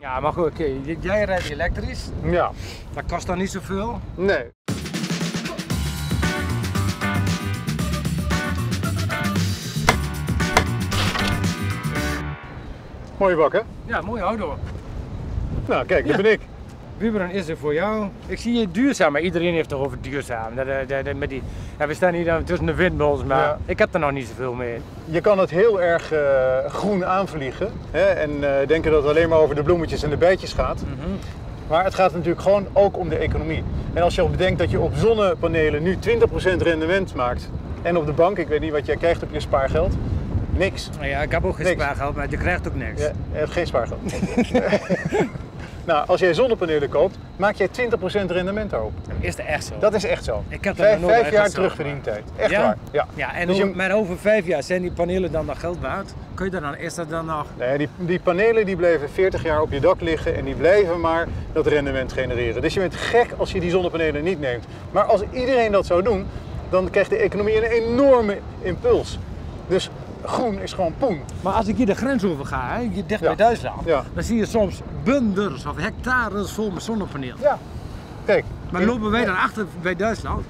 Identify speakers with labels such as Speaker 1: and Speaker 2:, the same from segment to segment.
Speaker 1: Ja, maar goed, oké. J- Jij rijdt elektrisch.
Speaker 2: Ja,
Speaker 1: Dat kost dan niet zoveel.
Speaker 2: nee. Mooie bak, hè?
Speaker 1: Ja, mooie auto.
Speaker 2: Nou, kijk,
Speaker 1: Ja.
Speaker 2: ben ik.
Speaker 1: Wieberen is er voor jou. Ik zie je duurzaam, maar iedereen heeft het over duurzaam. Dat, dat, dat- met die, ja, we staan hier dan tussen de windmolens, maar
Speaker 2: Ja.
Speaker 1: ik heb er nog niet zoveel mee.
Speaker 2: Je kan het heel erg eh, groen aanvliegen hè? en eh, denken dat het alleen maar over de bloemetjes en de bijtjes gaat. Maar het gaat natuurlijk gewoon ook om de economie. En als je al bedenkt dat je op zonnepanelen nu 20% rendement maakt en op de bank, ik weet niet wat jij krijgt op je spaargeld, niks.
Speaker 1: Nou ja, ik heb ook geen
Speaker 2: Niks.
Speaker 1: spaargeld, maar je krijgt ook niks.
Speaker 2: Ja, je hebt geen spaargeld. nou, als jij zonnepanelen koopt, maak jij 20% rendement daarop.
Speaker 1: Is dat echt zo?
Speaker 2: Dat is echt zo.
Speaker 1: Ik heb dat
Speaker 2: vijf, vijf jaar terugverdientijd. Echt
Speaker 1: Ja?
Speaker 2: waar. Ja.
Speaker 1: Ja, en
Speaker 2: Dus je-
Speaker 1: maar over vijf jaar zijn die panelen dan nog geld waard? Kun je dat dan, is dat dan nog...
Speaker 2: Nee, die, die panelen die blijven 40 jaar op je dak liggen en die blijven maar dat rendement genereren. Dus je bent gek als je die zonnepanelen niet neemt. Maar als iedereen dat zou doen, dan krijgt de economie een enorme impuls. Dus groen is gewoon poen.
Speaker 1: Maar als ik hier de grens over ga, hè, hier dicht
Speaker 2: Ja.
Speaker 1: bij Duitsland,
Speaker 2: Ja.
Speaker 1: dan zie je soms bunders of hectares vol met zonnepanelen.
Speaker 2: Ja. Kijk,
Speaker 1: Maar lopen wij dan achter bij Duitsland?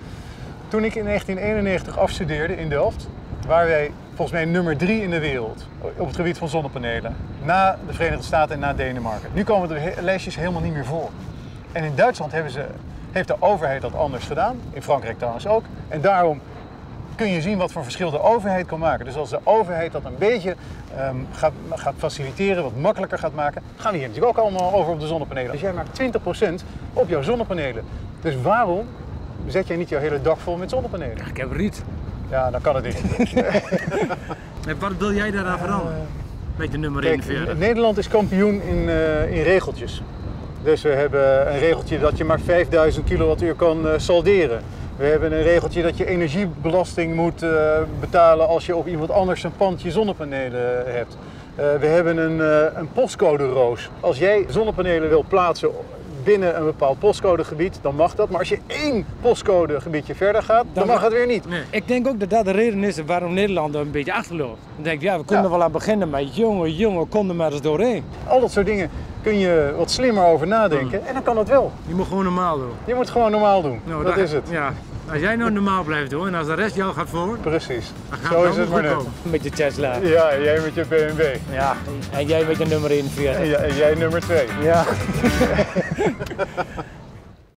Speaker 2: toen ik in 1991 afstudeerde in Delft, waren wij volgens mij nummer drie in de wereld op het gebied van zonnepanelen. Na de Verenigde Staten en na Denemarken. Nu komen de lijstjes helemaal niet meer voor. En in Duitsland hebben ze, heeft de overheid dat anders gedaan. In Frankrijk trouwens ook. En daarom kun je zien wat voor verschil de overheid kan maken. Dus als de overheid dat een beetje ehm, gaat, gaat faciliteren, wat makkelijker gaat maken, gaan we hier natuurlijk ook allemaal over op de zonnepanelen. Dus jij maakt 20% op jouw zonnepanelen. Dus waarom zet jij niet jouw hele dak vol met zonnepanelen?
Speaker 1: Ik heb riet.
Speaker 2: Ja, dan kan het niet.
Speaker 1: En wat wil jij daaraan veranderen? Met de nummer
Speaker 2: Kijk,
Speaker 1: 41.
Speaker 2: Nederland is kampioen in, eh, in regeltjes. Dus we hebben een regeltje dat je maar 5000 kilowattuur kan eh, salderen. We hebben een regeltje dat je energiebelasting moet eh, betalen als je op iemand anders een pandje zonnepanelen hebt. Eh, we hebben een, eh, een postcode roos. Als jij zonnepanelen wil plaatsen binnen een bepaald postcodegebied, dan mag dat. Maar als je één postcodegebiedje verder gaat, dan, mag het weer niet.
Speaker 1: Nee. Ik denk ook dat dat de reden is waarom Nederland er een beetje achterloopt. Dan denk ik, ja, we
Speaker 2: Ja.
Speaker 1: er wel aan beginnen, maar jongen, jongen, kom er maar eens doorheen.
Speaker 2: Al dat soort dingen kun je wat slimmer over nadenken en dan kan het wel.
Speaker 1: Je moet gewoon normaal doen.
Speaker 2: Je moet gewoon normaal doen.
Speaker 1: Nou,
Speaker 2: dat is het.
Speaker 1: Ja. Als jij nou normaal blijft doen en als de rest jou gaat voor,
Speaker 2: Precies.
Speaker 1: dan gaat
Speaker 2: Zo
Speaker 1: het
Speaker 2: is het maar net.
Speaker 1: Met je Tesla.
Speaker 2: Ja, jij met je BMW.
Speaker 1: Ja. En jij met je nummer 41.
Speaker 2: En jij, en jij nummer twee.
Speaker 1: Ja.